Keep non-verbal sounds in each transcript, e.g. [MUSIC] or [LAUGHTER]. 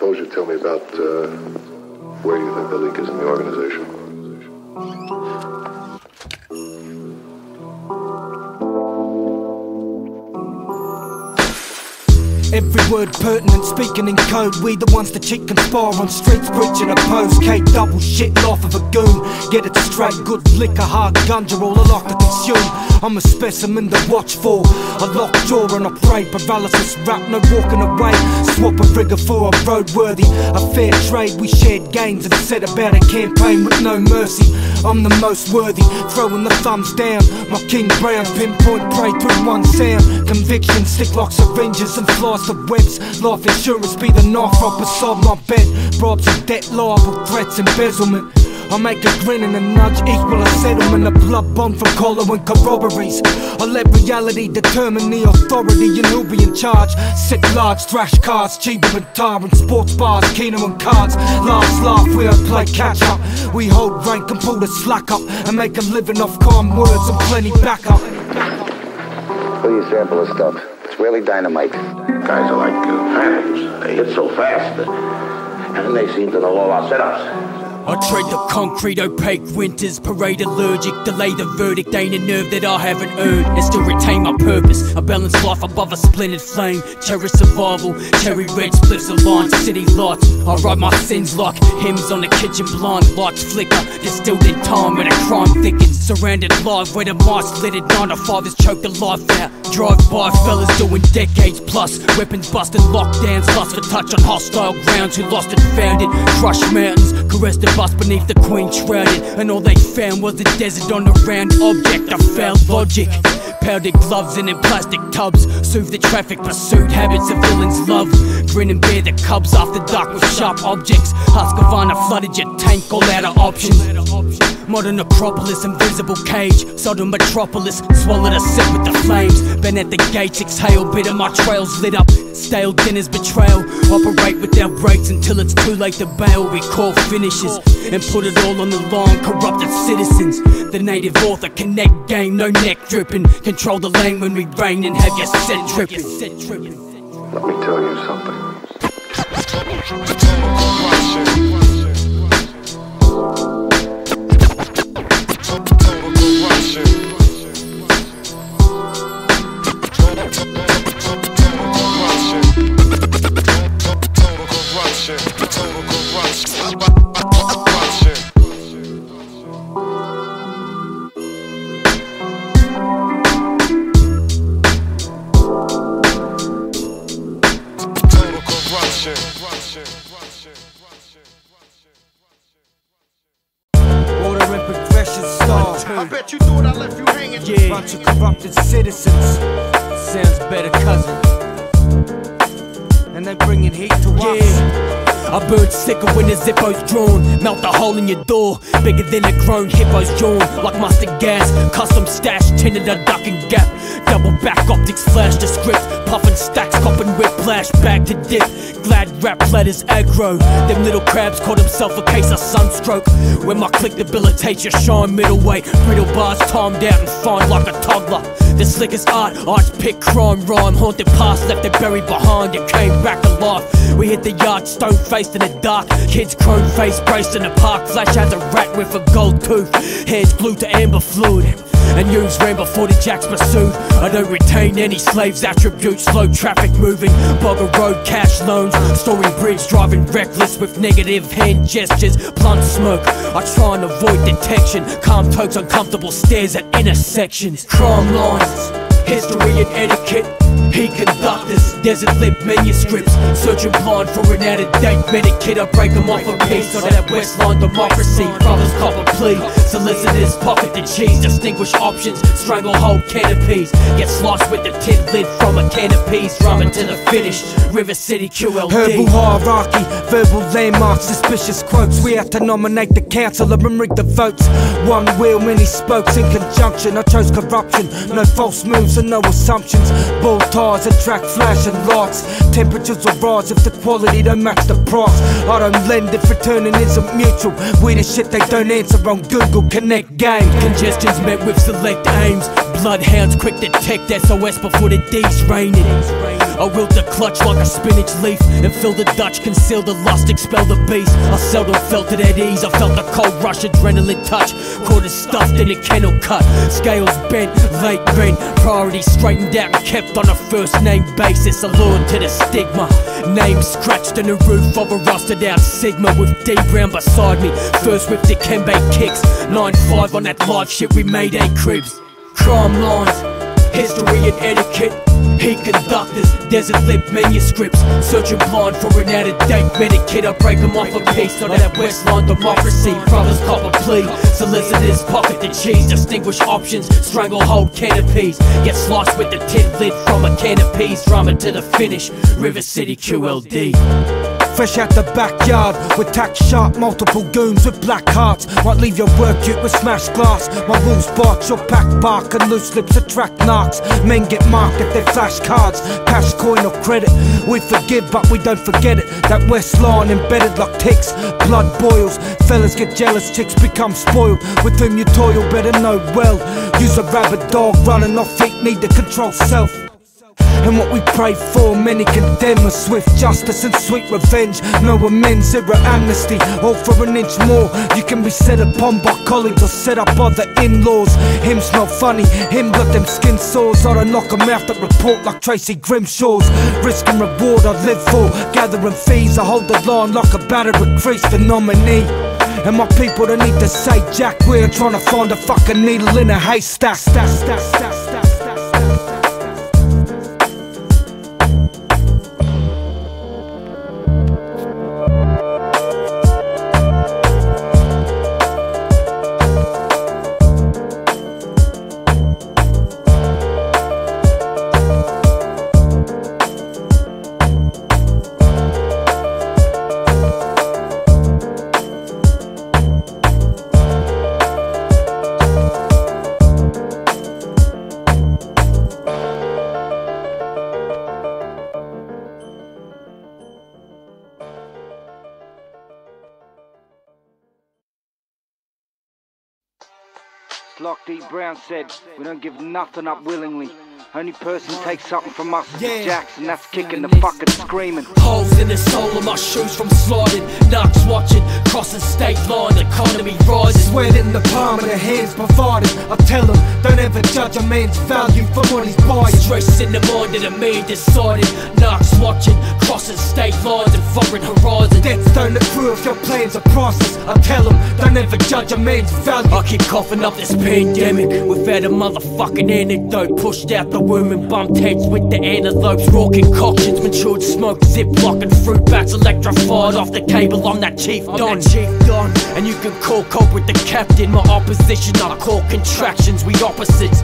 suppose you tell me about uh, where you think the leak is in the organization. Every word pertinent, speaking in code. We the ones that cheat, conspire on streets, preaching oppose. K double shit off of a goon. Get it straight, good liquor, hard ganja, all I like to consume. I'm a specimen to watch for. A locked jaw and a prey, paralysis, rap, no walking away. Swap a rigger for a roadworthy. A fair trade, we shared gains and set about a campaign with no mercy. I'm the most worthy, throwing the thumbs down. My King Brown pinpoint prey through one sound. Conviction, stick like syringes and flies to webs. Life insurance be the knife right beside my bed. Bribes of debt, liable threats, embezzlement. I make a grin and a nudge equal a settlement, a blood bond from collar and corroborates. I let reality determine the authority and who'll be in charge. Sit large, thrash cars, cheaper than tar and sports bars, keener and cards. Last laugh, we don't play catch up. We hold rank and pull the slack up and make a living off calm words and plenty backup. Will you sample the stuff? It's really dynamite. Guys are like uh, phantoms. They hit so fast. uh, and they seem to know all our setups. I tread the concrete, opaque winters, parade allergic, delay the verdict, ain't a nerve that I haven't earned, and still retain my purpose. I balance life above a splintered flame, cherish survival, cherry red splits aligned, city lights. I write my sins like hymns on the kitchen blind, lights flicker, distilled in time when a crime thickens, surrounded live where the mice lit it, to five has choked the life out. Drive by fellas doing decades plus, weapons busting, lockdowns, lust for touch on hostile grounds, who lost and found it, crushed mountains, caressed the bus beneath the queen shrouded And all they found was a desert on a round object. Of foul logic Powdered gloves and in plastic tubs Soothe the traffic pursuit, habits of villains love Grin and bear the cubs after dark with sharp objects. Husqvarna flooded your tank, all out of options. Modern Acropolis, invisible cage Southern metropolis, swallowed a sip with the flames. Been at the gates, exhale, bitter my trails lit up Stale dinners, betrayal. Operate without breaks until it's too late to bail. We call finishes and put it all on the line. Corrupted citizens, the native author Connect game, no neck dripping. Control the lane when we reign and have your set tripping Let me tell you something. Order and progression star. I bet you thought I left you hanging. Yeah, Bunch of corrupted citizens. sounds better cousin And they bringing heat to us. Yeah. I burn sicker when the zippo's drawn. Melt the hole in your door, bigger than a grown hippo's jaw. Like mustard gas, custom stash, tinted a ducking gap. Double back optics flash the script. Puffin stacks, copping whiplash, back to dip. Glad rap letters aggro. Them little crabs caught himself a case of sunstroke. When my click debilitates your shine middleweight. Brittle bars timed out and fine like a toddler. The slickest art, arts pick crime rhyme. Haunted past left it buried behind and came back alive. We hit the yard stone faced in the dark. Kids chrome face braced in the park. Flash has a rat with a gold tooth. Hands glued to amber fluid. And use before the jacks pursued. I don't retain any slaves' attributes. Slow traffic moving, Boggo Road, cash loans. Story bridge driving reckless with negative hand gestures. Blunt smoke. I try and avoid detection. Calm tokes uncomfortable stares at intersections. Crime lines. History and etiquette. He conductors, desert lip manuscripts. Searching blind for an out of date medikit. I break them off a piece of that Westline democracy. Brothers cop a plea. Solicitors pocket the cheese. Distinguish options. Stranglehold canopies. Get sliced with the tin lid from a can of peas. Drumming to the finish. River City QLD. Herbal hierarchy, verbal landmarks, suspicious quotes. We have to nominate the councillor and rig the votes. One wheel, many spokes in conjunction. I chose corruption, no false moves and no assumptions. Bull tires attract flashing lights. Temperatures will rise if the quality don't match the price. I don't lend if returning isn't mutual. We the shit they don't answer on Google Connect game. Congestion's met with select aims. Bloodhounds quick detect SOS before the D's raining. I wield the clutch like a spinach leaf and fill the Dutch, conceal the lust, expel the beast. I seldom felt it at ease. I felt the cold rush, adrenaline touch. It stuffed in a kennel cut. Scales bent, late rent. Priorities straightened out kept on a first name basis. Allured to the stigma. Name scratched in the roof of a rusted out Sigma with D Brown beside me. First with the kicks. 9-5 on that live shit we made eight cribs. Crime lines, history and etiquette. Heat conductors, desert lip manuscripts. Searching blind for an out of date medikit. I break them off a piece on that Westline democracy. Brothers cop a plea. Solicitors pocket the cheese. Distinguish options, stranglehold canopies. Get sliced with the tin lid from a can of peas. Drama to the finish. River City QLD. Fresh out the backyard with tack sharp, multiple goons with black hearts. Might leave your work kit with smashed glass. My rules bark, your pack bark, and loose lips attract knocks. Men get marked if they flash cards, cash coin or credit. We forgive, but we don't forget it. That West lawn embedded like ticks, blood boils. Fellas get jealous, chicks become spoiled. With whom you toil, better know well. Use a rabid dog running off feet, need to control self. And what we pray for, many condemn us Swift justice and sweet revenge. No amends, zero amnesty All for an inch more. You can be set upon by colleagues Or set up by the in-laws. Him smell funny, him got them skin sores. Or to knock 'em out that report like Tracy Grimshaw's. Risk and reward I live for. Gathering fees, I hold the line like a battered crease for nominee. And my people don't need to say Jack, we're trying to find a fucking needle in a haystack. Stack, stack, stack, stack, stack, stack. Brown said, we don't give nothing up willingly. Only person takes something from us is Yeah. Jackson, that's kicking the fucking screaming. Holes in the sole of my shoes from sliding. Knocks watching, crossing state line. Economy rises. Sweat in the palm of their hands provided. I tell them, don't ever judge a man's value for what he's buying. Stress in the mind of the man decided. Knocks watching, crossing state lines and foreign horizons. Death's don't accrue if your plans are priceless. I tell them, don't ever judge a man's value. I keep coughing up this pandemic without a motherfucking antidote. Pushed out the womb and bumped heads with the antelopes. Raw concoctions, matured smoke, ziplock and fruit bats electrified off the cable. I'm that chief don. chief don. And you can call cope with the captain. My opposition, I call contractions. We opposites.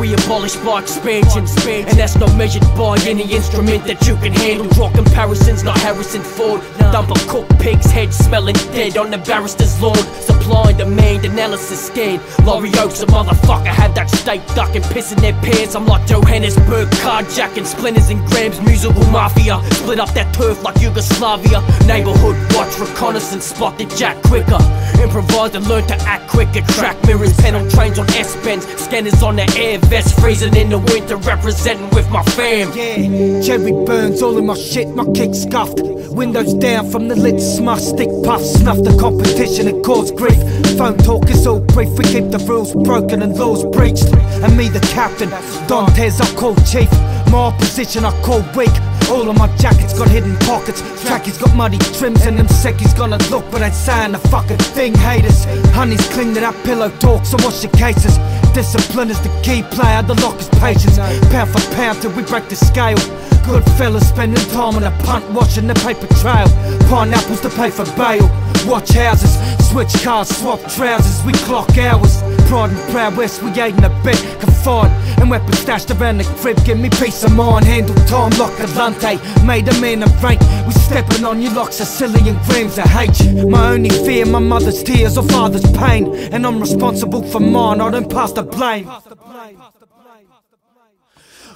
We abolish by expansion. And that's not measured by any instrument that you can handle. Draw comparisons, not Harrison Ford. Dump a cooked pig's head smelling dead on the barrister's lawn. Supply and demand analysis scan. Laurie Oakes, a motherfucker, had that state ducking, pissing their pants. I'm like Johannesburg, carjacking, splinters and grams, musical mafia. Split up that turf like Yugoslavia. Neighborhood watch, reconnaissance, spot the jack quicker. Improvised and learned to act quicker. Track mirrors, pedal trains on S-Bends, scanners on the air vest, freezing in the winter, representing with my fam. Yeah, cherry burns all in my shit, my kick scuffed. Windows down from the lit smush, stick puff, snuff the competition and cause grief. Phone talk is all brief, we keep the rules broken and laws breached. And me, the captain, Dontez, I call chief. My opposition, I call weak. All of my jackets got hidden pockets. Trackies got muddy trims, and them seckies gonna look, but ain't saying a fucking thing. Haters, honeys cling to that pillow talk, so what's your cases? Discipline is the key player, the lock is patience. Pound for pound till we break the scale. Good fellas spending time on a punt, watching the paper trail. Pineapples to pay for bail. Watch houses, switch cars, swap trousers, we clock hours. Pride and proud West, we ain't in a bed, confide. And weapons stashed around the crib, give me peace of mind. Handle time like Atlante, made a man of rank. We stepping on you like Sicilian grams of hate. My only fear, my mother's tears or father's pain. And I'm responsible for mine, I don't pass the blame.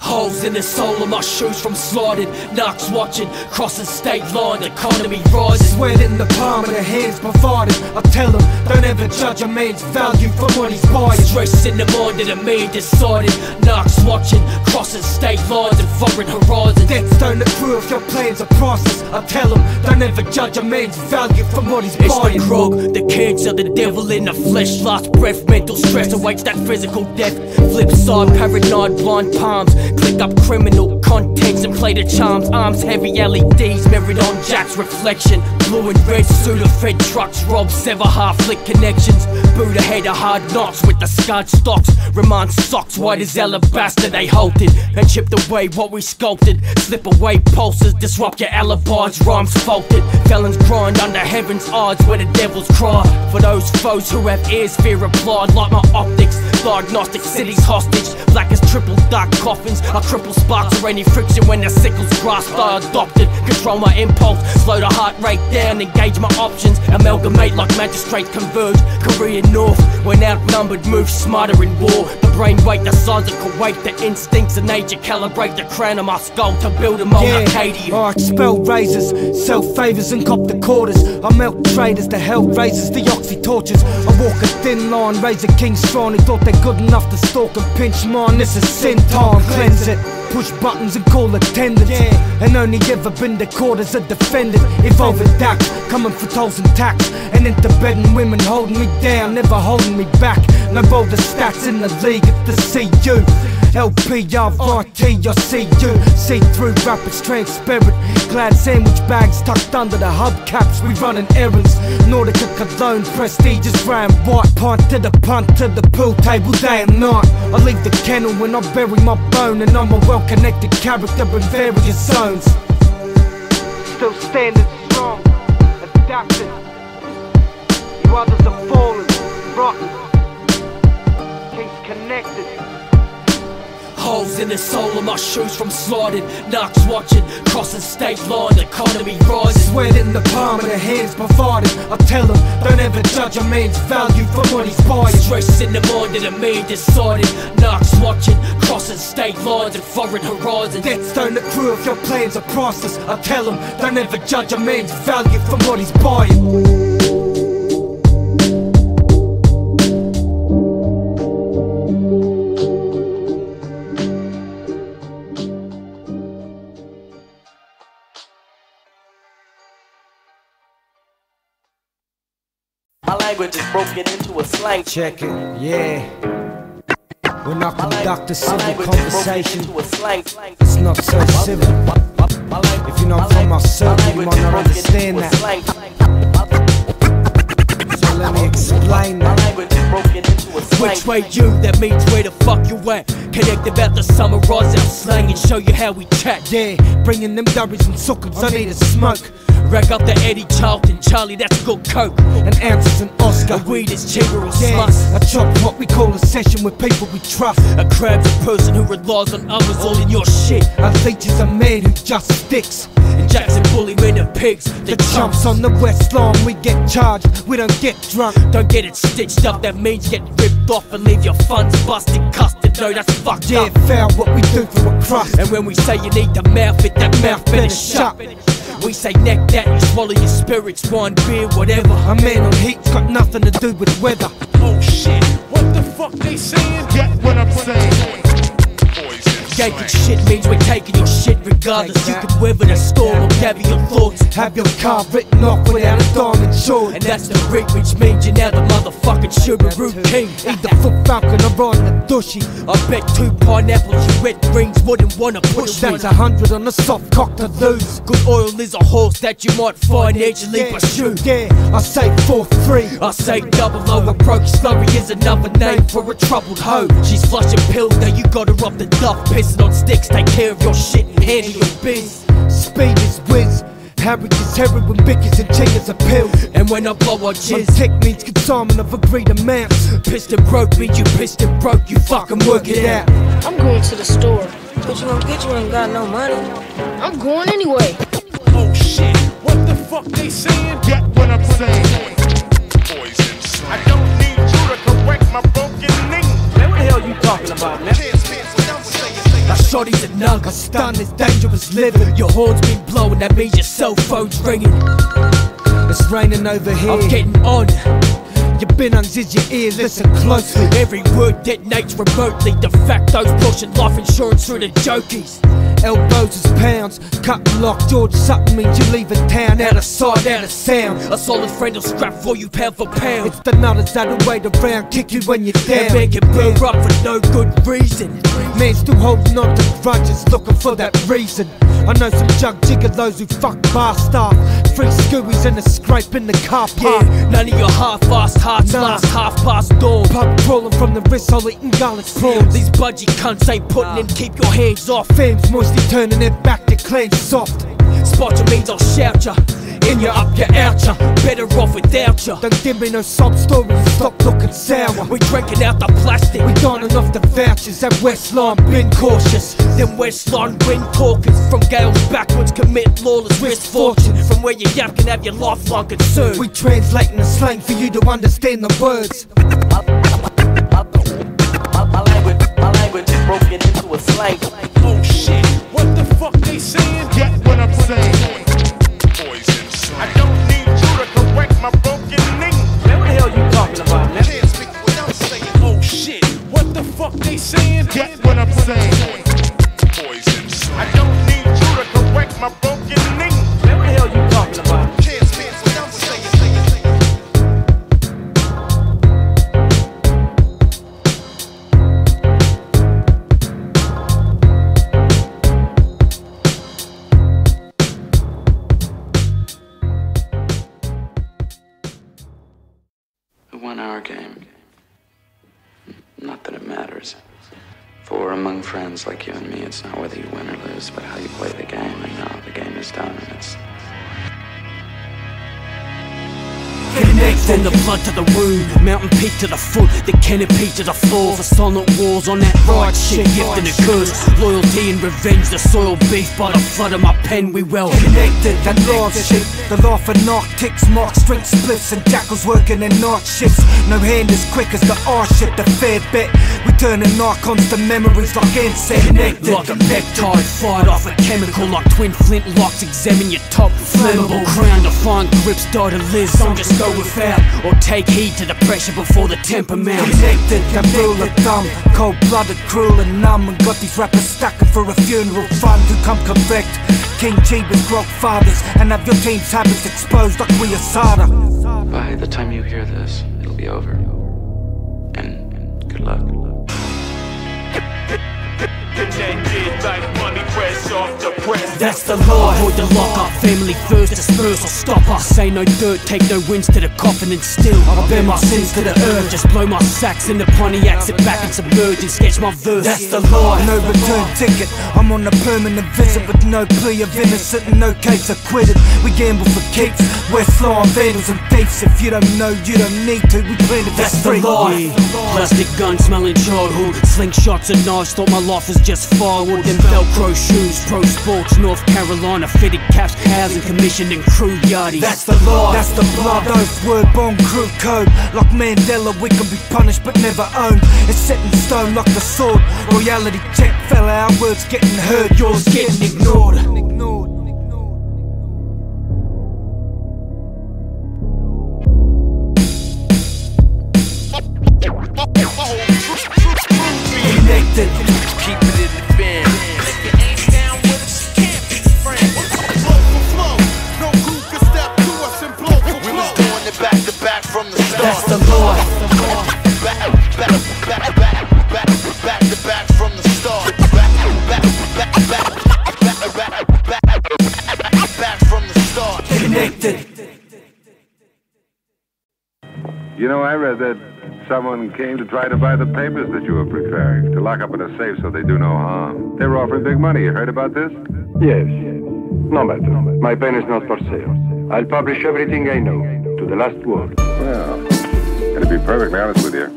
Holes in the sole of my shoes from sliding. Knocks watching, crossing state line, economy rises. Sweat in the palm of the hands provided. I tell them, don't ever judge a man's value from what he's buying. Stress in the mind of the man decided. Knocks watching, crossing state lines and foreign horizons. Death's don't accrue if your plans are priceless. I tell them, don't ever judge a man's value from what he's It's buying. the grog, the cancer, the devil in the flesh. Last breath, mental stress awaits that physical death. Flip side, paranoid, blind palms. Click up criminal contents and play the charms. Arms heavy LEDs, mirrored on Jack's reflection. Blue and red suit of fed trucks, rob, sever half lit connections. Buddha head of hard knocks with the scarred stocks. Remind socks white as alabaster, they halted and chipped away what we sculpted. Slip away pulses, disrupt your alibis, rhymes faulted. Felons grind under heaven's odds where the devils cry. For those foes who have ears, fear applied like my optics. Diagnostic cities hostage, black as triple dark coffins. I cripple sparks or any friction when the sickles grasp. I adopted, control my impulse, slow the heart rate down, engage my options. Amalgamate like magistrates converge. Korea North, when outnumbered, move smarter in war. The brain weight the size of Kuwait, the instincts of nature calibrate the crown of my skull to build a Arcadian. Oh, I expel razors, sell favors and cop the quarters. I melt traders, the hell raisers, the oxy torches. I walk a thin line, raise a king strong. Who thought they're good enough to stalk and pinch mine. This is sin time, cleanse it. Push buttons and call attendants. And only ever been the court as a defendant. If overdacked, coming for tolls and tax. And into bed and women holding me down, never holding me back. No bolder stats in the league at the CU. LPRT, I see you. See through rappers transparent. Glad sandwich bags tucked under the hubcaps. We running errands. Nordica cologne, prestigious round white. Punt to the punt to the pool table day and night. I leave the kennel when I bury my bone. And I'm a well connected character in various zones. Still standing strong, adapting. You others are falling, rotten. In the sole of my shoes from sliding. Knocks watching, crossing state line, economy rises. Sweat in the palm of their hands provided. I tell them, don't ever judge a man's value from what he's buying. Stress in the mind of the man decided. Knocks watching, crossing state lines and foreign horizons. Debts don't accrue if your plans are priceless. I tell them, don't ever judge a man's value from what he's buying. Slang. Check it, yeah. When I My conduct a my civil language conversation, it's not so civil. If you're not from our circle, you might not understand that. into a slang. So let me explain that. Language is broken into a slang. Which way you? That means where the fuck you at. Connect about the summer summarize our slang and show you how we chat. Yeah, bringing them durries and sookums, I need a smoke. Rack up the Eddie Charlton, Charlie, that's good coke. And ounces an Oscar. A weed is cheaper or Yeah, slush. I chop what we call a session with people we trust. A crab's a person who relies on others all in your shit. A leech is a man who just sticks. And Jackson bully men and pigs. The chumps on the west lawn, we get charged, we don't get drunk. Don't get it stitched up, that means get ripped off and leave your funds busted, custard. No, that's fucked Yeah, up. foul what we do for a crust. And when we say you need to mouth it, that mouth better shut. We say neck that, you swallow your spirits, wine, beer, whatever. A man on heat's got nothing to do with weather. Oh shit, what the fuck they saying? Yanking shit means we're taking your shit regardless. You can weather the storm or gather your thoughts. Have your car written off without a diamond sword. And that's the rig, which means you're now the motherfucking Subaru King. Eat the Ford Falcon or ride the dushy. I bet two pineapples you red rings wouldn't wanna push That's a hundred on a soft cock to lose. Good oil is a horse that you might financially pursue. Yeah, I say for free. I say double O, a broke slurry is another name for a troubled hoe. She's flushing pills, now you got her off the duff, pissing on sticks. Take care of your shit and handle your biz. Speed is whiz. Harry is heroin, bickers and chingers are pills. And when I blow a My jizz, tick means consignment of agreed amounts. pissed and broke means you pissed and broke. You fucking work it out. I'm going to the store. What you gonna get? You ain't got no money. I'm going anyway. Oh shit, what the fuck they saying? Get what I'm saying. I don't need you to correct my broken knee. Man, what the hell you talking about, man? Now shorty A stun is dangerous living. Your horn's been blowing, that means your cell phone's ringing. It's raining over here. I'm getting on. Your bin unzips your ears, listen closely. Every word detonates remotely. De facto's pushing life insurance through the jokies. Elbows is pounds, cut lock. George Sutton means you leaving town out of sight, out of sound. A solid friend will scrap for you pound for pound. It's the nutters that'll wait around, kick you when you're down. And make it burn up for no good reason. Man still holding on to grudges, looking for that reason. I know some jug gigolos who fuck bar staff. Free scoobies and a scrape in the car park. Yeah, none of your half-assed hearts Nah. last half past dawn. Pub crawling from the wrist hole eating garlic prawns. These budgie cunts ain't putting in, keep your hands off. Fame's moistly turning their back to clean soft. Spot you means I'll shout ya. In ya, up ya, out ya. Better off without ya. Don't give me no sob stories, stop looking sour. We drinking out the plastic. We dining off the vouchers at Westline, been cautious. Them Westline wind talkers From gales backwards commit lawless misfortune From where you yap can have your lifelong concern We translating the slang for you to understand the words. My, my language, my language is broken into a slang. Oh shit, what the fuck they saying? Get what I'm saying. Get what I'm saying. I don't need you to correct my broken name. For among friends like you and me, it's not whether you win or lose, but how you play the game. And now the game is done, and it's From the blood to the wound, mountain peak to the foot, the canopy to the floor. The silent walls on that right shit, gift and a curse. Loyalty and revenge, the soil beef by the flood of my pen. We well Connected, that love shit. The for knock ticks, mark straight splits, and jackals working in night shifts. No hand as quick as the R ship, the fair bet. We turning icons to memories like insect connected. Like a peptide, fired off a chemical like twin flint locks. Examine your top, flammable crown find grips, die to live. Some just go without, or take heed to the pressure before the temper mounts. Connected, that rule of thumb. Cold blooded, cruel, and numb. And got these rappers stacking for a funeral fund who come correct. King Jeebus broke fathers, and have your team's habits exposed like we Asada. by the time you hear this, it'll be over. And good luck. That's the law. Avoid the lockup, family first, disperse or stop us. Say no dirt, take no wins to the coffin and still. I bear my sins to the earth. Just blow my sacks in the Pontiac, sit back and submerge and sketch my verse. That's the law, no return ticket. I'm on a permanent visit with no plea of innocent and no case acquitted. We gamble for keeps, we're flying vandals and thieves. If you don't know, you don't need to. We plan to That's that's the law. Plastic gun smelling childhood. Slingshots and knives. Thought my life was just firewood. Them Velcro shoes. Pro North Carolina. Fitted caps, housing commissioned and crew yardies. That's the law, that's the blood oath, word born crew code. Like Mandela, we can be punished but never owned. It's set in stone like the sword. Reality check, fella, our words getting heard, yours getting ignored. Connected. Keep someone came to try to buy the papers that you were preparing to lock up in a safe so they do no harm. They were offering big money. You heard about this? Yes. No matter. My pen is not for sale. I'll publish everything I know, to the last word. Well, and to be perfectly honest with you,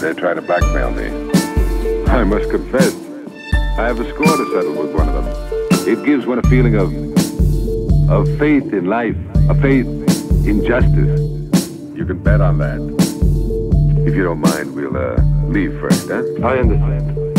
they tried to blackmail me. I must confess, I have a score to settle with one of them. It gives one a feeling of of faith in life, a faith in justice. You can bet on that. If you don't mind, we'll uh, leave first, huh? I understand.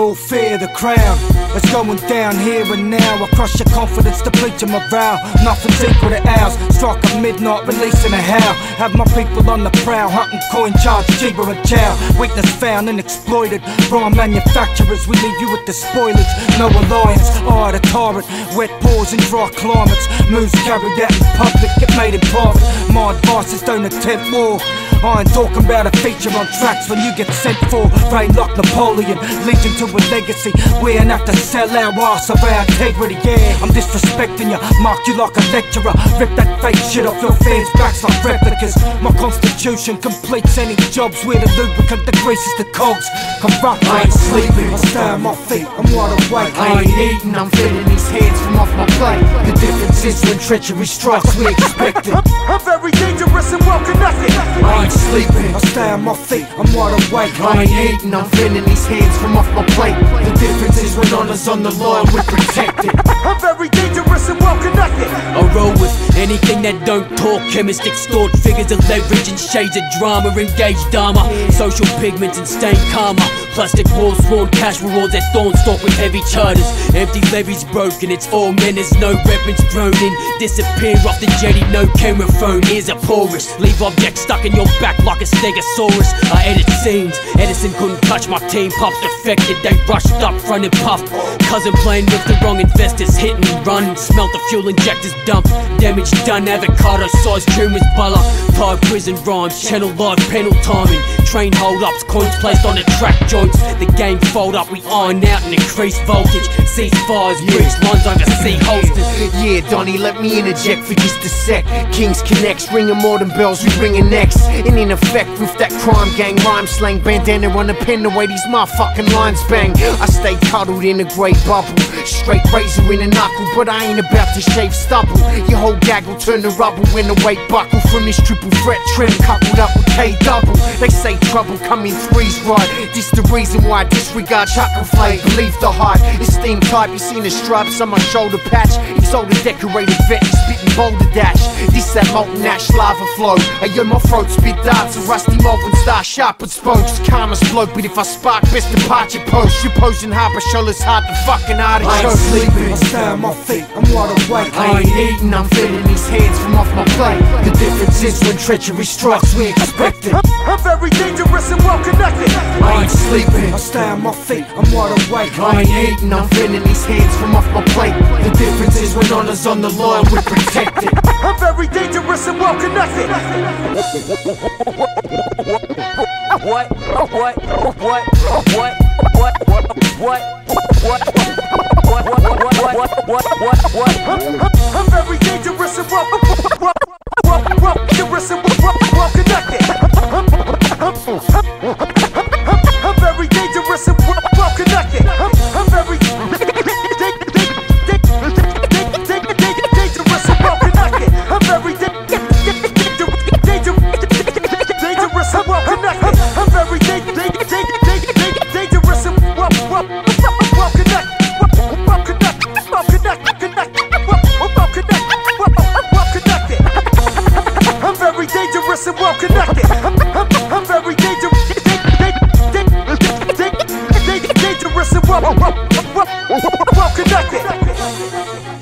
All fear the crown. It's going down here and now. I crush your confidence, deplete your morale. Nothing's equal to ours. Strike at midnight, releasing a howl. Have my people on the prowl, hunting coin, charge cheaper and chow. Weakness found and exploited. Rhyme manufacturers, we leave you with the spoilers. No alliance, eye the tyrant. Wet paws in dry climates. Moves carried out in public, get made in private. My advice is don't attempt war. I ain't talking about a feature on tracks when you get sent for. Reign like Napoleon, legion to a legacy. We ain't have to sell our ass of our integrity. Yeah, I'm disrespecting you, mark you like a lecturer. Rip that fake shit off your fans' backs like replicas. My constitution completes any jobs where the lubricant that greases the cogs. Corrupt, [LAUGHS] I ain't sleeping. I stay on my feet, I'm wide awake. I ain't eating, I'm feeling these hands from off my plate. The difference is when treachery strikes, we expect it. I'm very dangerous and well connected. I ain't sleeping. I stay on my feet, I'm wide awake. I ain't eating, I'm feeling these hands from off my plate. The difference is when honor's on the line, we protect it. I'm very dangerous and well connected. I roll with anything that don't talk. Chemists extort figures of leverage and shades of drama. Engaged dharma, social pigments and stained karma. Plastic walls, sworn cash rewards that thorn stalk with heavy charters. Empty levees broken, it's all men, there's no weapons thrown in. Disappear off the jetty, no camera phone. Ears are porous, leave objects stuck in your back like a stegosaurus. I edit scenes, Edison couldn't touch my team. Pops defected, they rushed up front and puffed. Cousin playing with the wrong investors, hit and run. Smelt the fuel injectors dump. Damage done, avocado sauce, tumors butter. Thai prison rhymes, channel live panel timing. Train hold ups, coins placed on the track joints. The game fold up, we iron out and increase voltage. Ceasefires, bridge lines oversee holsters. Yeah, Donnie, let me interject for just a sec. Kings connects, ringing more than bells, we ringing next. And in effect, with that crime gang rhyme slang, bandana on the pin, the way these motherfucking lines bang. I stay cuddled in a great bubble, straight razor in a knuckle, but I ain't about to shave stubble. Your whole gaggle turn to rubble when the weight buckle from this triple threat Trem, coupled up with K double. They say trouble come in threes, right? This the reason why I disregard chocolate flake. Believe the hype, it's steam type. You seen the stripes on my shoulder patch. It's all the decorated vet, spitting boulder dash. This that molten ash lava flow. Hey yo, my throat spit darts, a rusty molten star sharp with spokes. Karma's bloke, but if I spark, best departure post. You posing harbor shoulders hard to fucking I ain't sleeping. I stand my feet, I'm wide awake. I ain't eating, I'm feeling these hands from off my plate. The difference is when treachery strikes, we expect it. I'm very dangerous and well connected. I ain't sleeping. I stand my feet, I'm wide awake. I ain't eating, I'm feeling these hands from off my plate. The difference is when honor's on the line, we protect it. I'm very dangerous and well connected. what? What? What? What? What? What? What? What? I'm very dangerous and well rough, rough, rough, dangerous and rough, rough. I'm very dangerous and rough, rough, connected. Well connected. I'm I'm very dangerous. Dangerous and well, well, well, well connected.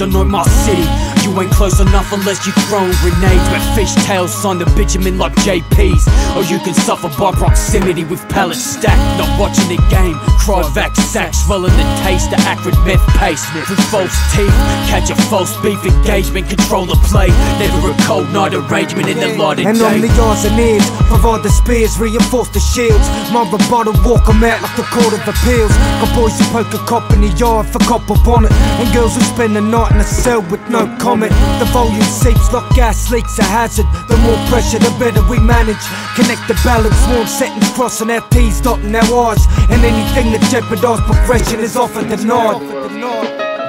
anoint my city. Ain't close enough unless you throwing grenades with fishtails on the bitumen like JP's. Or you can suffer by proximity with pellets stacked. Not watching the game, Cryovac sack, swelling the taste of acrid meth paste. With false teeth, catch a false beef engagement, control the play. Never a cold night arrangement in the light of And on the day. yards and ears, provide the spears, reinforce the shields. My rebuttal, walk 'em out like the court of appeals. Got boys who poke a cop in the yard for copper bonnet. And girls who spend the night in a cell with no comment. It. The volume seeps lock gas leaks a hazard. The more pressure, the better we manage. Connect the balance, sworn settings crossing our T's, dotting our R's. And anything that jeopardizes progression is often denied.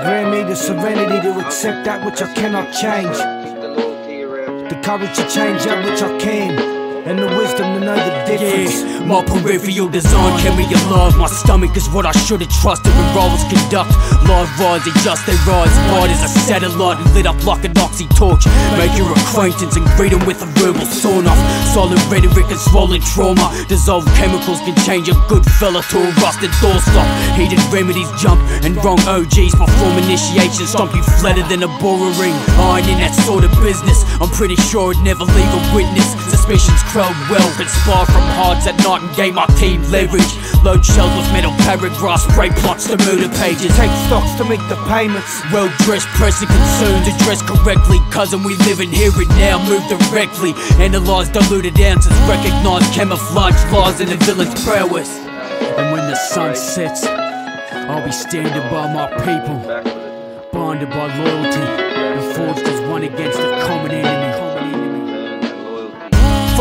Grant me the serenity to accept that which I cannot change. The courage to change that which I can. And the wisdom to know the difference. Yeah, my peripheral design carry a love. My stomach is what I should've trusted when roles conduct. Live rides adjust their rides. Wide as a satellite and lit up like an oxy torch. Make your acquaintance and greet them with a verbal sawn off. Solid rhetoric and swollen trauma. Dissolved chemicals can change a good fella to a rusted doorstop. Heated remedies jump and wrong OGs perform initiation. Stomp you flatter than a borer ring. I ain't in that sort of business. I'm pretty sure I'd never leave a witness. Suspicions crowd well, conspire from hearts at night and gain my team leverage. Load shells with metal paragraphs, spray plots to murder pages. Take stocks to make the payments. Well dressed, pressing concerns, addressed correctly. Cousin, we live in here and now, move directly. Analyze diluted answers, recognize camouflage laws in the villain's prowess. And when the sun sets, I'll be standing by my people, bonded by loyalty, and forged as one against a common enemy.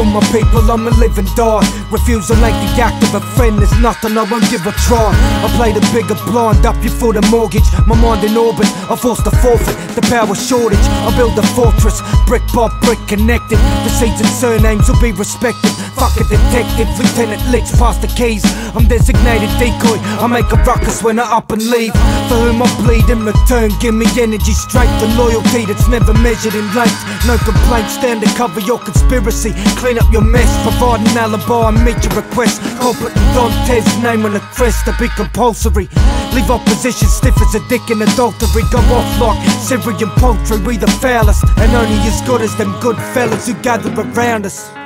For my people, I'm a living die. Refusal ain't the act of a friend, there's nothing I won't give a try. I play the bigger blind up you for the mortgage. My mind in orbit, I force the forfeit, the power shortage. I build a fortress, brick by brick connected. The seeds and surnames will be respected. Fuck a detective, Lieutenant Licks past the keys. I'm designated decoy, I make a ruckus when I up and leave. For whom I bleed in return, give me energy, strength, and loyalty that's never measured in length. No complaints, stand to cover your conspiracy. Clean up your mess, provide an alibi and meet your request. Corporate Dante's name on the crest to be compulsory. Leave opposition stiff as a dick in adultery. Go off like Syrian poultry, we the foulest. And only as good as them good fellas who gather around us.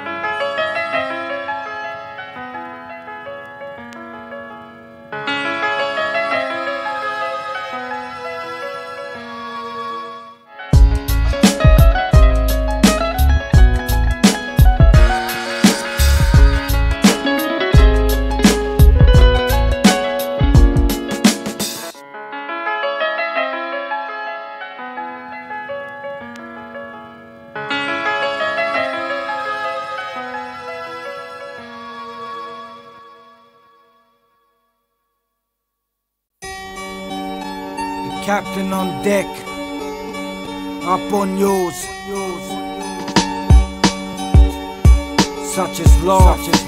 Deck, up on yours. Such is life, such is.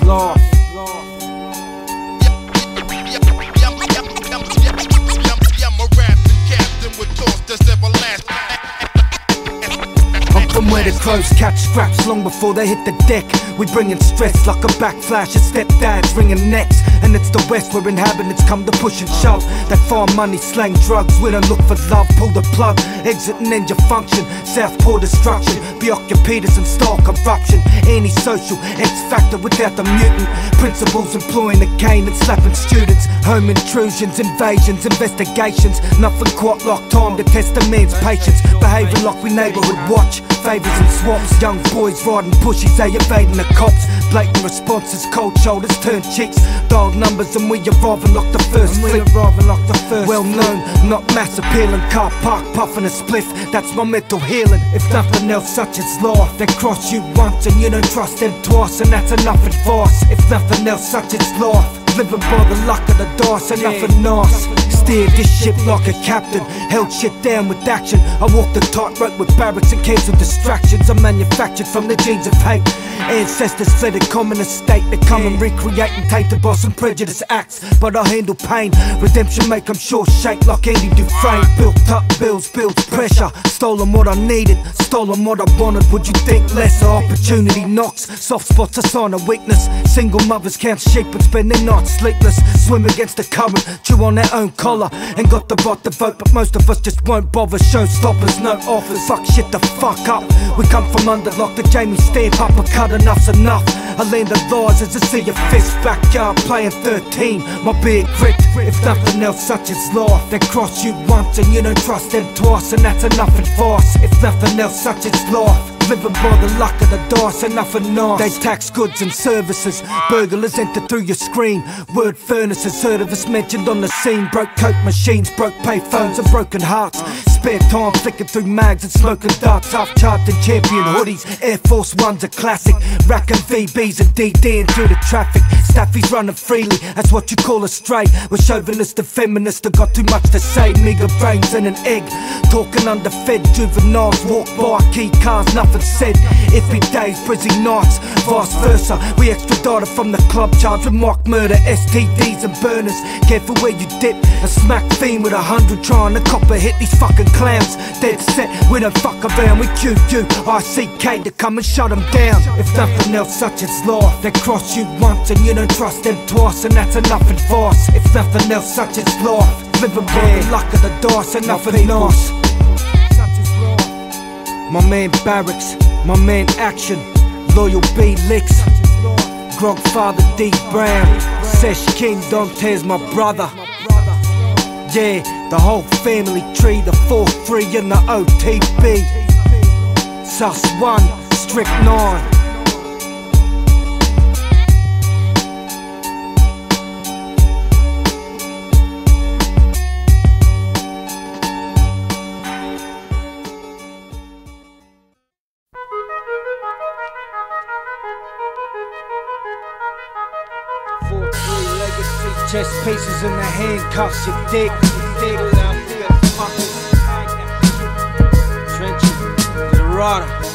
I'm from where the crows catch scraps long before they hit the deck. We bringin' stress like a backflash of stepdads ringing necks. And it's the west where inhabitants come to push and shove. That farm money, slang drugs, we don't look for love. Pull the plug, exit and end your function. Southpaw destruction, preoccupied and style corruption. Antisocial, X factor without the mutant. Principles employing the cane and slapping students. Home intrusions, invasions, investigations. Nothing quite like time to test a man's patience. Behaving like we neighborhood watch. Favors and swaps, young boys riding pushies, they evading the cops. Blatant responses, cold shoulders turn cheeks. Dial numbers and we evolve and lock the first we fleet. arriving like the first Well known, not mass appealing. Car park, puffing a spliff. That's my mental healing. If nothing else, such as life, they cross you once and you don't trust them twice, and that's enough advice. If nothing else, such as life. Living by the luck of the dice and nothing nice. Steered this ship like a captain, held shit down with action. I walk the tightrope with barracks and cancel distractions. I'm manufactured from the genes of hate. Ancestors fled a communist state. They come and recreate and take the boss and prejudice acts. But I handle pain. Redemption make them short shaped like Andy Dufresne. Built up bills, built pressure. Stolen what I needed, stolen what I wanted. Would you think less? Opportunity knocks. Soft spots a sign of weakness. Single mothers count sheep and spend their nights sleepless. Swim against the current, chew on their own collar. And got the right to vote, but most of us just won't bother. Showstoppers, no offers. Fuck shit the fuck up. We come from under lock, the Jamie stamp up, a cut enough's enough. I land the laws as I see a fist backyard playing 13. My big grit, if nothing else, such as life. They cross you once and you don't trust them twice, and that's enough advice. If nothing else, such as life. Living by the luck of the dice and nothing nice. They tax goods and services. Burglars enter through your screen. Word furnaces, heard of us mentioned on the scene. Broke coke machines, broke pay phones and broken hearts. spare time flicking through mags and smoking darts. Charged in champion hoodies. Air Force One's a classic. Racking VBs and DDing through the traffic. Staffies running freely, that's what you call a stray. We're chauvinist and feminist, have got too much to say. Meager brains and an egg. Talking underfed juveniles walk by, key cars, nothing said. Iffy days, prison nights, vice versa. We extradited from the club, charged with mock murder, STDs and burners. Careful where you dip, a smack fiend with a hundred trying to copper hit these fucking clowns. Dead set, we don't fuck around, we QQ, RCK to come and shut them down. If nothing else, such as life, they cross you once and you don't trust them twice, and that's enough advice. If nothing else, such as life, living by the luck of the dice, and nothing nice. My man Barracks, my man Action, Loyal B Licks, Grog Father D Brown, Sesh King Dontez, my brother. Yeah, the whole family tree, the 4-3 and the OTB. Suss One, Strict 9. Pieces in the handcuffs, you dick, you dick. Trenchy, Dorado.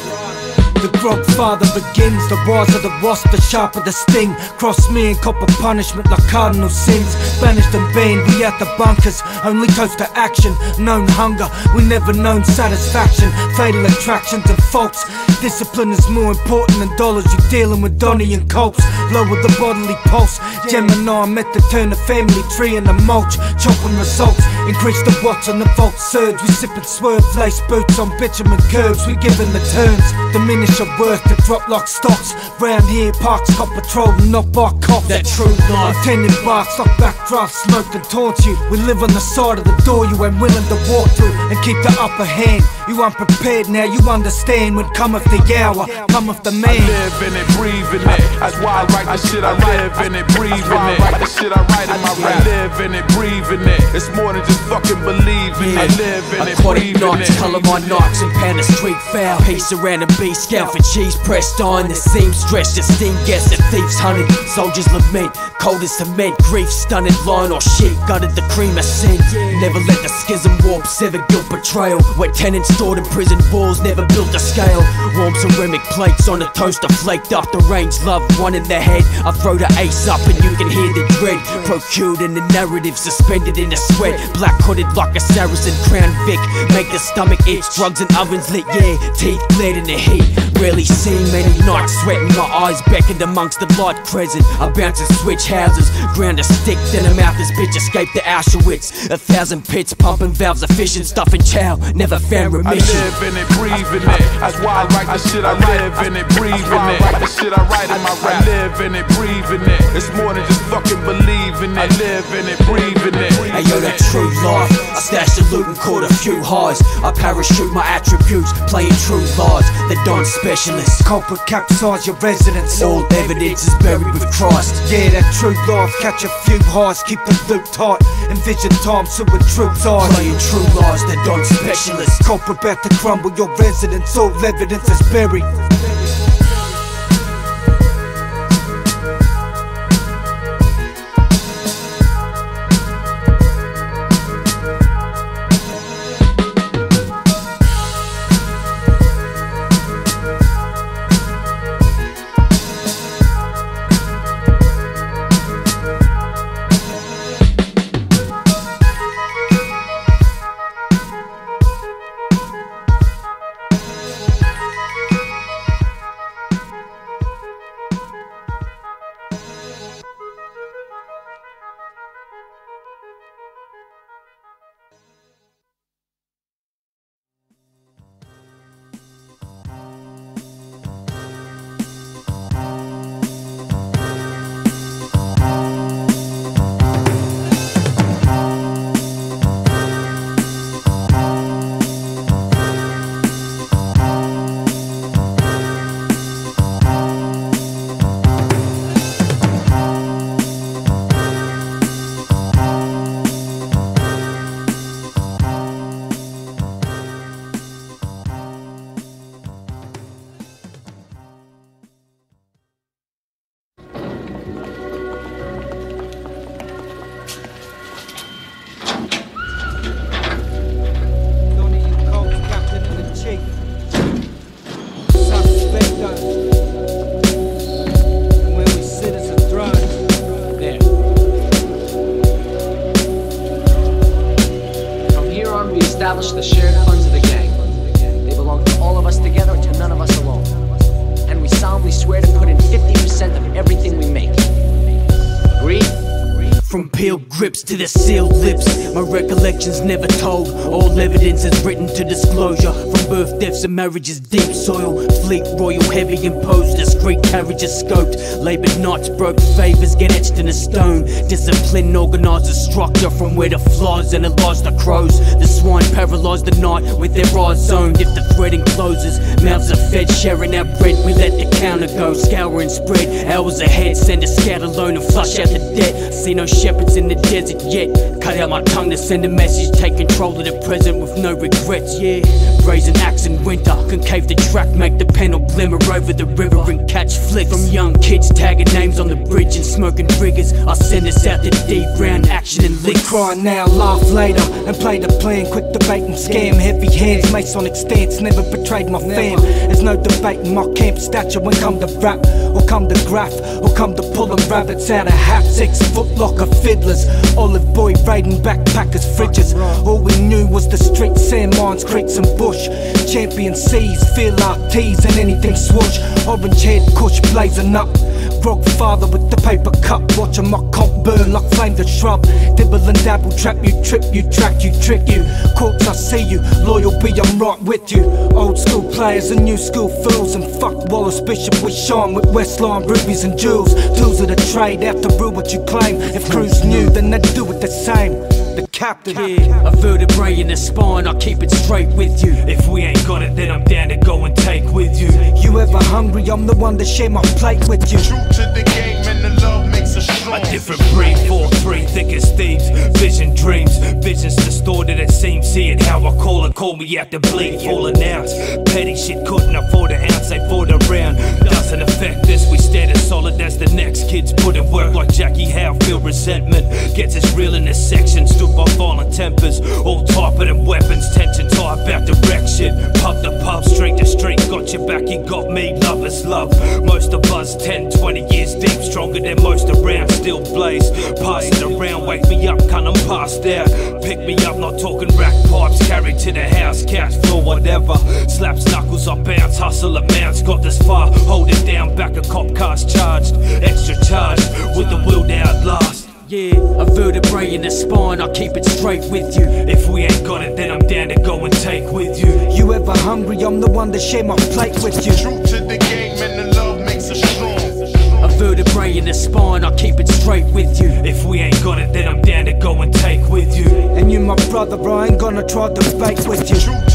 The father begins, the rise of the wasp, the sharp of the sting. Cross me and copper punishment like cardinal sins. Banished and banned, we at the bunkers, only toast to action. Known hunger, we never known satisfaction. Fatal attractions and faults. Discipline is more important than dollars. You dealing with Donny and Colts. Lower the bodily pulse. Gemini I'm met to turn the family tree in the mulch. Chopping results, increase the watts on the vault surge. We sipping swerve, lace boots on bitumen curbs. We giving the turns, diminish your worth to drop like stocks. Round here, parks got patrol, not bar cops. That true life. Attending box, lock back draft, smoke and taunt you. We live on the side of the door you ain't willing to walk through and keep the upper hand. You unprepared now, you understand when cometh the hour, cometh the man. I live in it, breathe in it. That's why I write the shit I live in it, breathe in it. Write the shit I write in my rap. I live in it, breathe in it. It's more than just fucking believing. I live in it, breathe in it. colour my knocks and pan the street foul. Pace around and be scout for cheese pressed on. The seam stretched, the steam gets the thieves hunted. Soldiers lament, cold as cement. Grief stunted, lion or shit, gutted the cream of sin. Never let the schism warp, sever guilt betrayal. Where tenants stored in prison walls, never built a scale. Warm ceramic plates on a toaster, flaked off the range. Love one in the head. I throw the ace up and you can hear the dread. Procured in the narrative, suspended in the sweat. Black hooded like a Saracen crown Vic. Make the stomach itch, drugs and ovens lit, yeah. Teeth glared in the heat. Rarely seen many nights sweating. My eyes beckoned amongst the light crescent. I bounce and switch houses. Ground a stick, then a mouth this bitch escaped the Auschwitz. A thousand pits, pumping valves, efficient stuffing chow. Never found I live in it, breathe in it. That's why I write the shit I live in it, breathe in it. Write the shit I write in my rap. I live in it, breathe in it. It's more than just fucking believing it. I live in it, breathe in it. Hey yo, that true life. I stashed the loot and caught a few highs. I parachute my attributes, playing true lies. The Don specialist. Culprit capsize your residence. All evidence is buried with Christ. Yeah, that true life, catch a few highs, keep the loot tight. Envision time so with troops eyes. Playing true lies, the Don specialist. Culprit about to crumble your residence, all evidence is buried. Grips to the sealed lips, my recollections never told. All evidence is written to disclosure. Birth, deaths, and marriages, deep soil. Fleet royal, heavy imposed, discreet carriages scoped. Labored nights, broke favors, get etched in a stone. Discipline organized a structure from where the flaws and the lies the crows. The swine paralyzed the night with their eyes zoned. If the threading closes, mouths are fed, sharing our bread. We let the counter go, scour and spread. Hours ahead, send a scout alone and flush out the debt. See no shepherds in the desert yet. Cut out my tongue to send a message. Take control of the present with no regrets, yeah. Raising axe in winter, concave the track, make the panel glimmer over the river and catch flicks. From young kids tagging names on the bridge and smoking triggers. I send us out to the deep round action and We licks. cry now, laugh later, and play the plan. Quick debate and scam, heavy hands, Masonic stance. Never betrayed my fam. There's no debating my camp stature when come to rap, or come to graph, or come to pulling rabbits out of half six foot locker fiddlers, olive boy raiding backpackers, fridges. All we knew was the streets, sand mines, creeks and bush. Champion seas, feel our tees and anything swoosh. Orange head, kush blazing up. Grog father with the paper cup, watching my comp burn like flame the shrub. Dibble and dabble, trap you, trip you, track you, trick you. Corpse, I see you, loyal be, I'm right with you. Old school players and new school fools, and fuck Wallace Bishop with Sean with Westline rubies and jewels. Tools of the trade, to rule what you claim. If crews knew, then they'd do it the same. The captain. here. a vertebrae in the spine, I'll keep it straight with you. If we ain't got it, then I'm down to go and take with you. You ever hungry? I'm the one to share my plate with you. True to the game and the love makes us strong. A different breed, four, three, thick as thieves. Vision dreams, visions distorted it seems. See it how I call it, call me out the bleed, falling out. Petty shit couldn't afford an ounce, they fought around. Doesn't affect us, we stand as solid as the next kids. Put in work like Jackie Howe, feel resentment. Gets us real in this section, stood by violent tempers. All type of them weapons, tension type out direction. Pub to pub, street to street, got your back, you got me, love is love. Most of us 10, 20 years deep, stronger than most around, still blaze. Pass it around, wake me up, cunt, I'm passed out. Pick me up, not talking rack pipes, carried to the house, cash floor, whatever. Slaps knuckles, I bounce, hustle amounts, got this far, hold it down, back a cop car's charged. Extra charged, with the will to outlast. Yeah, a vertebrae in the spine, I keep it straight with you. If we ain't got it, then I'm down to go and take with you. You ever hungry? I'm the one to share my plate with you. True to the game and the vertebrae in the spine, I keep it straight with you. If we ain't got it, then I'm down to go and take with you. And you my brother, I ain't gonna try to debate with you.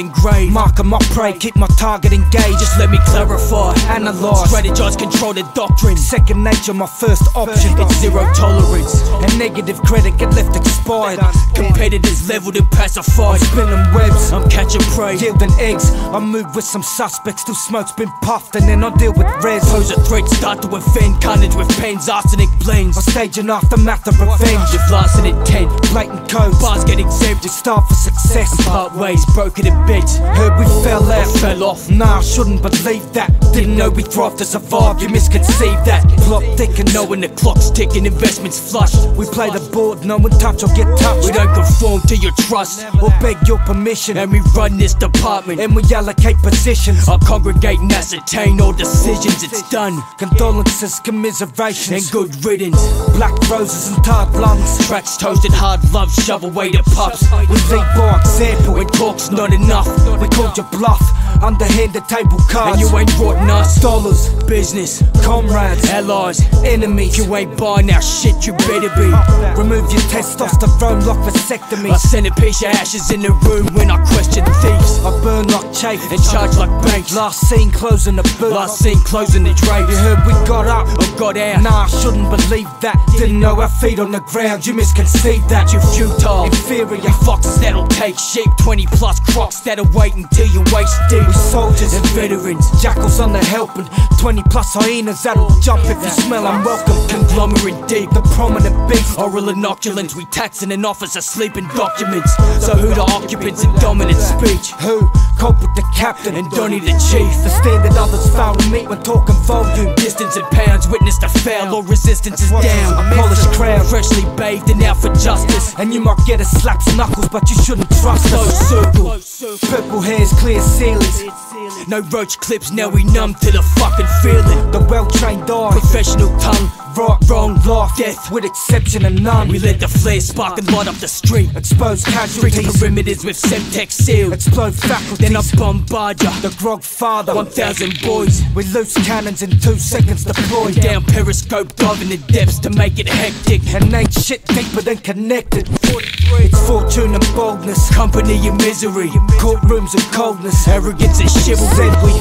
In grave. Mark my prey, keep my target engaged. Just let me clarify. Analyze. Strategize, control the doctrine. Second nature, my first option. It's zero tolerance. And negative credit get left expired. Competitors leveled and pacified. Spinning webs, I'm catching prey. yielding eggs. I move with some suspects till smoke's been puffed, and then I deal with res. Pose a threat, start to offend. Carnage with pens, arsenic blends. I stage an aftermath of revenge. Lost an intent. Blatant codes, Bars get exempted. start for success. Part ways, broken in bits. Heard we fell out. Fell off. Nah, shouldn't believe that. Didn't know we thrived to survive. You misconceived that. Plot thickens. Knowing the clock's ticking, investments flushed. We play the board, no one touch or get touched. We don't conform to your trust. or beg your permission. And we run this department. And we allocate positions. I congregate and ascertain all decisions. It's done. Condolences, commiserations. And good riddance. Black roses and tarred lungs. Tracks toasted, hard love, shovel away the pups. We lead by example. When talk's not enough, We called your bluff. Underhanded table cards. and you ain't brought us. dollars, Business, comrades, allies. enemies. You ain't buying our shit, you better be. Remove your testosterone like vasectomy. I send a piece of ashes in the room when I question thieves. I burn like chaff And charge like banks. Last scene closing the book. Last scene closing the drapes. You heard we got up. Or got out. Nah, I shouldn't believe that. Didn't know our feet on the ground. You misconceived that. You're futile. Inferior. You foxes that'll take shape. 20 plus crocs that'll waiting till you waist deep. We soldiers And veterans. Jackals on the helping. 20 plus hyenas that'll jump if you smell I'm welcome. Conglomerate deep. The prominent beast. Oral inoculants, we taxing an officer sleeping documents. So who the occupants in dominant speech? Who? Cope with the captain. And Donnie the chief. The standard others foul to meet when talking volume. Distance in pounds, witness the fail, or resistance is down. A polished crown. Freshly bathed and out for justice. And you might get a slaps knuckles, but you shouldn't trust Close us. Purple hairs, clear ceilings. No roach clips, now we numb to the fucking feeling. The well trained eye. Professional tongue, Right, wrong, life, death. with exception of none. We let the flare spark and light up the street. expose casualties. perimeters with Semtex sealed. Explode Then I faculties. bombard ya. The grog father. 1,000 boys. We loose cannons in two seconds deployed. Down periscope, diving the depths to make it hectic. And ain't shit deeper than connected. It's fortune and boldness. Company and misery. Courtrooms of coldness. Arrogance and chivalry. We.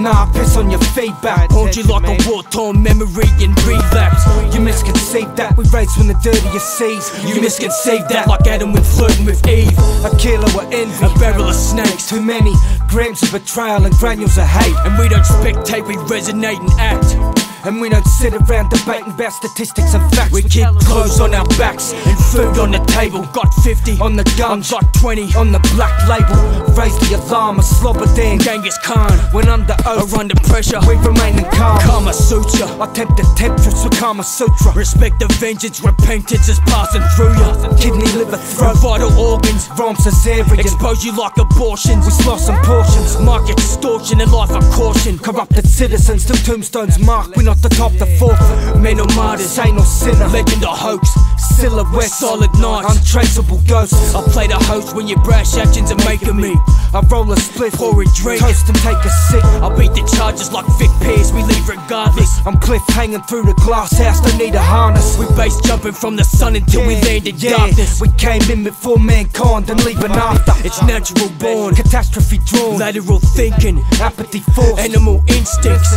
Nah, piss on your feedback. Haunt you like a war torn memory and relapse. You misconceived that we race when the dirtiest seas. You misconceived that like Adam when flirting with Eve. A killer with envy. A barrel of snakes. Too many grams of betrayal and granules of hate. And we don't spectate, we resonate and act. And we don't sit around debating about statistics and facts. We keep clothes on our backs and food on the table. Got 50 on the gun, got 20 on the black label. Raise the alarm, a slobber dan. Genghis Khan. When under Or oath, under pressure. we remain in calm. Kama Sutra. I tempt the temptress with Kama Sutra. Respect the vengeance, repentance is passing through ya. Kidney, liver, throat, vital organs. rhyme cesarean. Expose you like abortions. We slice some portions. Market extortion and life a caution. Corrupted citizens, till tombstones mark. We not the top, the fourth. Men or martyrs. ain't no sinner. Legend or hoax. Silhouette, Solid nights. untraceable ghosts. I play the host when your brash actions are making me. I roll a split, Pour a drink. toast and take a sip. I beat the charges like Vic Peirce, we leave regardless. I'm cliff hanging through the glass house, don't need a harness. We base jumping from the sun until we land in yeah, darkness. we came in before mankind and leaving after. It's natural born, Catastrophe drawn, lateral thinking, apathy forced. animal instincts,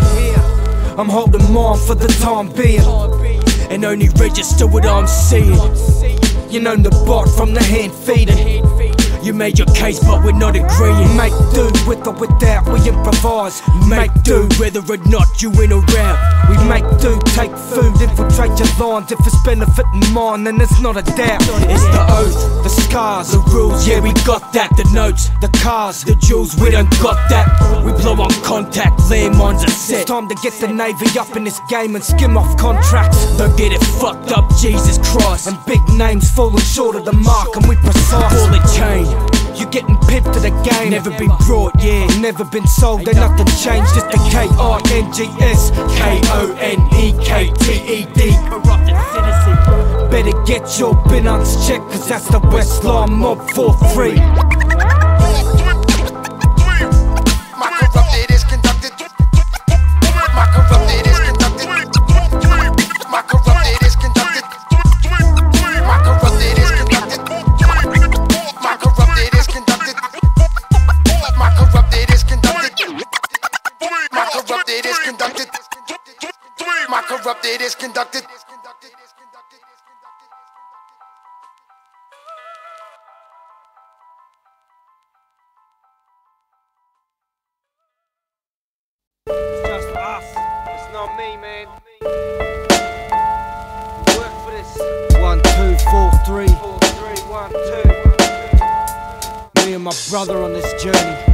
I'm holding mine for the time being. and only register what I'm seeing. You know the bot from the hand feeding. You made your case, but we're not agreeing. Make do with or without, we improvise. Make do whether or not you in or out. We make do, take food, infiltrate your lines. If it's benefiting mine, then it's not a doubt. It's the oath, The scars, the rules, yeah, we got that. The notes, the cars. the jewels, we don't got that. We blow on contact, landmines are It's set. time to get the Navy up in this game and skim off contracts. Don't get it fucked up, Jesus Christ. And big names falling short of the mark, and we precise. Ball chain, You getting pimped to the game. never been brought, yeah. Never been sold, ain't nothing changed. Just the K R N G S. K O N E K T E D. Corrupted citizen. Better get your binance checked, cause that's the Westlaw Mob 4-3. My conducted. It's just us. It's not me, man. Work for this. One, two, four, three. Four, three, one, two. Me and my brother on this journey.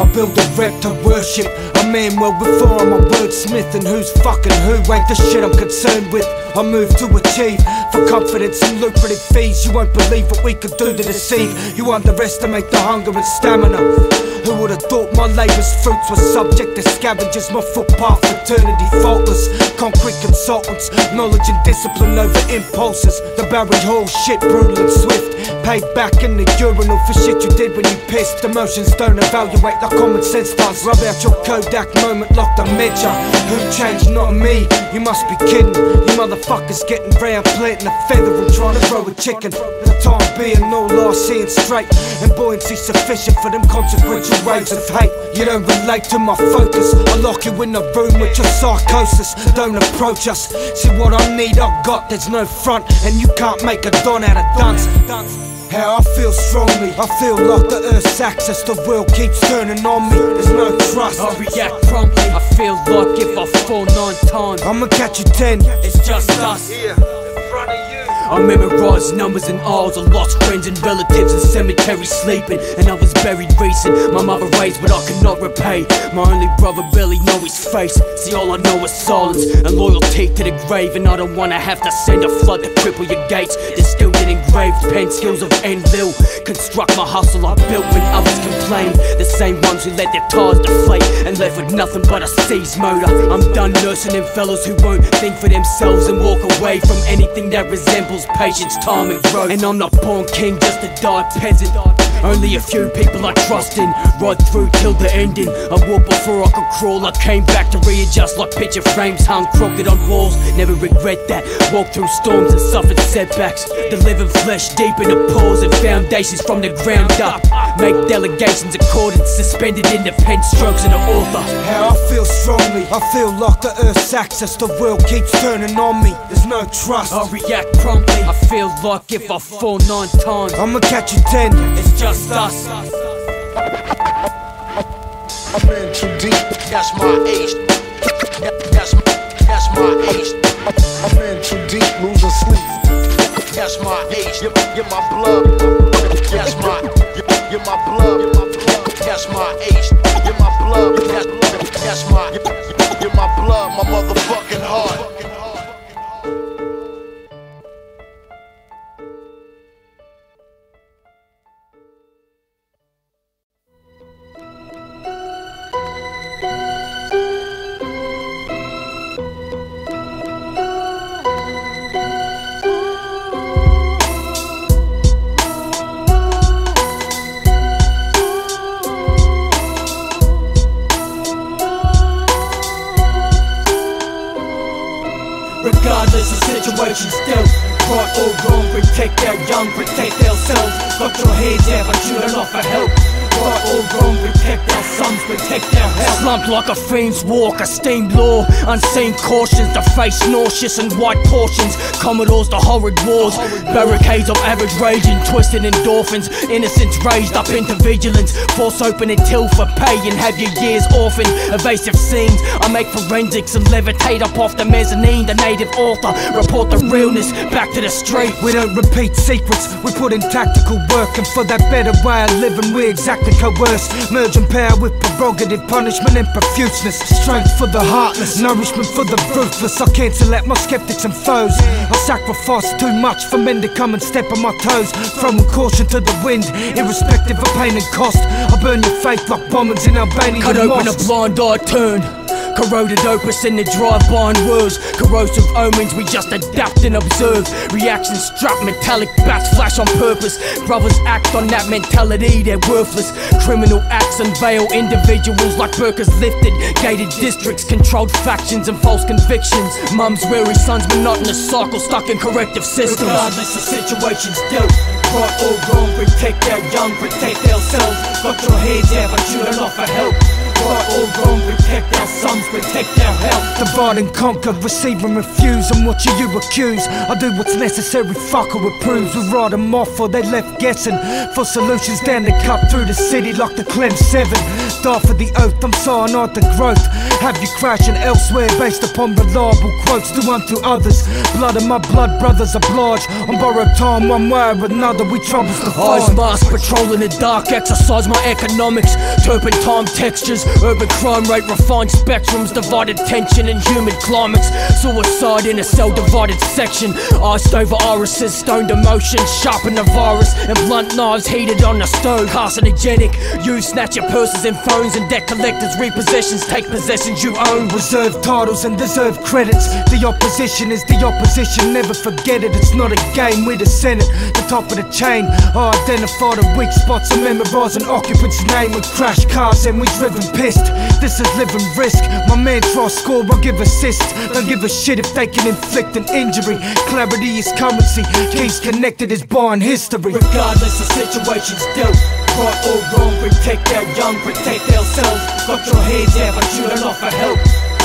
I build a rep to worship a man well before I'm a wordsmith and who's fucking who ain't the shit I'm concerned with. I move to achieve for confidence and lucrative fees. You won't believe what we could do to deceive. You underestimate the hunger and stamina. Who would have thought my labour's fruits were subject to scavengers? My footpath fraternity faultless. Concrete consultants, knowledge and discipline over impulses. The Barry Hall shit brutal and swift. Paid back in the urinal for shit you did when you pissed. Emotions don't evaluate like common sense does. Rub out your Kodak moment, lock the measure. Who changed? Not me. You must be kidding. You motherfuckers getting round, planting a feather and trying to throw a chicken. The time being no loss, seeing straight. And buoyancy sufficient for them consequential waves of hate. You don't relate to my focus. I lock you in a room with your psychosis. Don't approach us. See what I need, I got. There's no front, and you can't make a don out of dunce. How I feel strongly, I feel like the earth's axis, the world keeps turning on me. There's no trust. I react promptly. I feel like if I fall nine times, I'ma catch you ten. it's just us. I memorize numbers and alls of lost friends and relatives in cemeteries sleeping, and others buried recent. My mother raised, but I could not repay. My only brother barely know his face. See, all I know is silence and loyalty to the grave, and I don't wanna have to send a flood to cripple your gates. Distilled and engraved pen skills of Enlil. Construct my hustle I built when others complained. The same ones who let their tires deflate and left with nothing but a seized motor. I'm done nursing them fellas who won't think for themselves and walk away from anything that resembles patience, time, and growth. And I'm not born king just to die peasant. Only a few people I trust in, right through till the ending. I walked before I could crawl, I came back to readjust like picture frames hung crooked on walls. Never regret that. Walked through storms and suffered setbacks. The living flesh deep in the pores and foundations from the ground up. Make delegations according, suspended in the pen strokes of the author. How I feel strongly, I feel like the earth's axis, the world keeps turning on me. There's no trust. I react promptly. I feel like if I fall nine times, I'ma catch you ten. it's just us. I'm in too deep. That's my age. That- That's that's my age. I'm in too deep, losing sleep. That's my age. You're, you're my blood. That's my. You're, you're my blood. That's my age. You're my blood. That's, that's my. You're my blood. My motherfucking heart. Of situations dealt Right or wrong, protect our young, protect ourselves Got your heads out, but you don't offer help. Right or wrong, our Slumped like a fiend's walk, a steamed law Unseen cautions, the face nauseous and white portions. Commodores, the horrid wars. Barricades of average raging, twisted endorphins. Innocence raised up into vigilance. Force open until for pay and have your years orphaned. Evasive scenes, I make forensics and levitate up off the mezzanine. The native author, report the realness back to the street We don't repeat secrets, we put in tactical work And for that better way of living we exactly coerce Merging power with prerogative, punishment and profuseness. Strength for the heartless, nourishment for the ruthless. I cancel out my skeptics and foes. I sacrifice too much for men to come and step on my toes. Throwing caution to the wind, irrespective of pain and cost. I burn your faith like bombings in Albania Cut open a blind eye turn Corroded opus in the drive-by and words Corrosive omens, we just adapt and observe. Reactions strap, metallic bats flash on purpose. Brothers act on that mentality, they're worthless. Criminal acts unveil individuals like burkas lifted. Gated districts, controlled factions and false convictions. Mums weary sons, monotonous cycle stuck in corrective systems. Regardless of situations dealt Right or wrong, protect our young, protect ourselves. Got your heads out, but you don't offer help Right or wrong, protect our sons, protect our health. Divide and conquer, receive and refuse. And what you, you accuse? I do what's necessary, fuck who approves. We ride them off or they left guessing. For solutions down the cut through the city like the Clem 7. Die for the oath, I'm cyanide the growth. Have you crashing elsewhere based upon reliable quotes to unto others. Blood of my blood brothers oblige. On borrowed time, one way or another, we troubles to Eyes mask, patrolling the dark, exercise my economics. Turpentine textures, urban crime rate, refined spectrums, divided tension in humid climates. Suicide in a cell divided section. Iced over irises, stoned emotions, sharpen the virus, and blunt knives heated on the stove. Carcinogenic, you snatch your purses and phones, and debt collectors repossessions, take possessions you own. Reserve titles and deserve credits. The opposition is the opposition, never forget it. It's not a game, we're the Senate, the top of the chain. I identify the weak spots and memorize an occupant's name with crash cars and we driven pissed. This is living risk. My man try score, I give assist. Don't give a shit if they can inflict an injury. Clarity is currency, keys connected is born history. Regardless of situations dealt. Right or wrong, protect our young, protect ourselves. Got your hands out, but you don't offer help.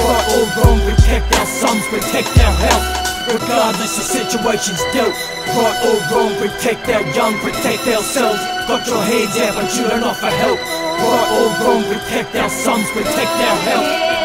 Right or wrong, protect our sons, protect our health. Regardless of situations dealt. Right or wrong, protect our young, protect ourselves. Got your hands out, but you don't offer help. Right or wrong, protect our sons, protect our health.